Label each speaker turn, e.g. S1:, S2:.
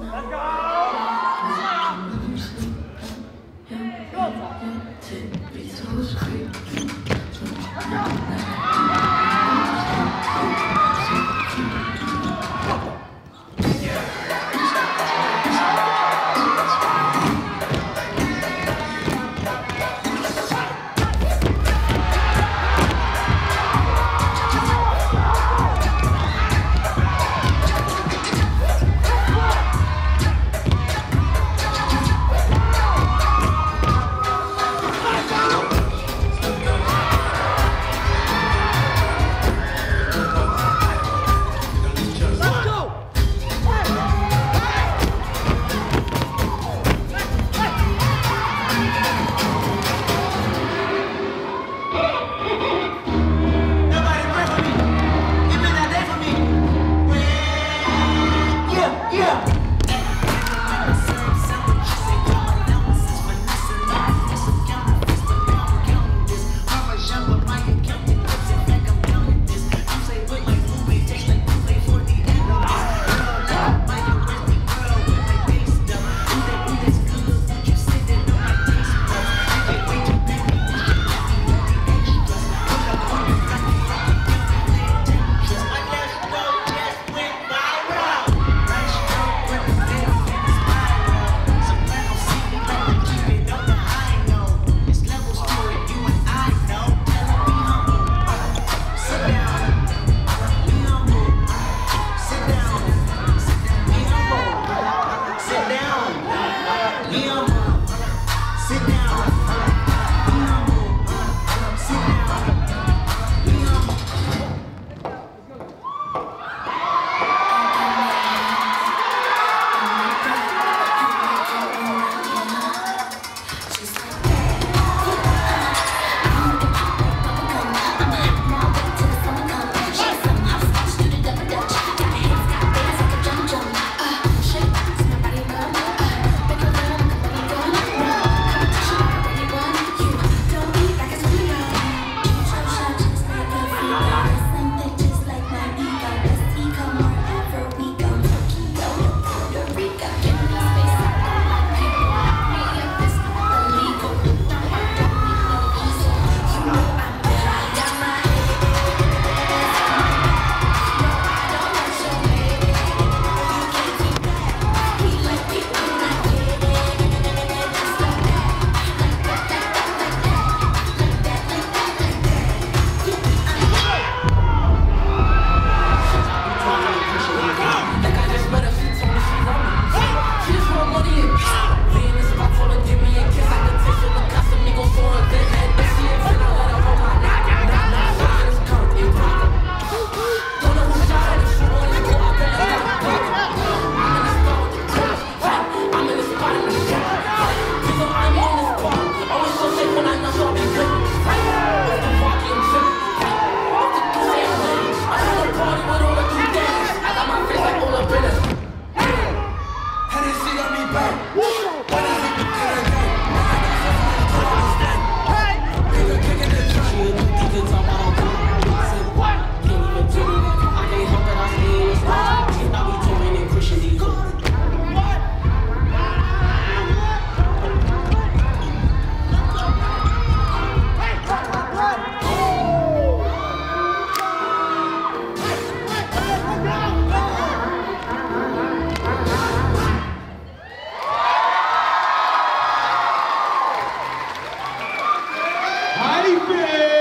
S1: Let's go! Yeah. Sleeping!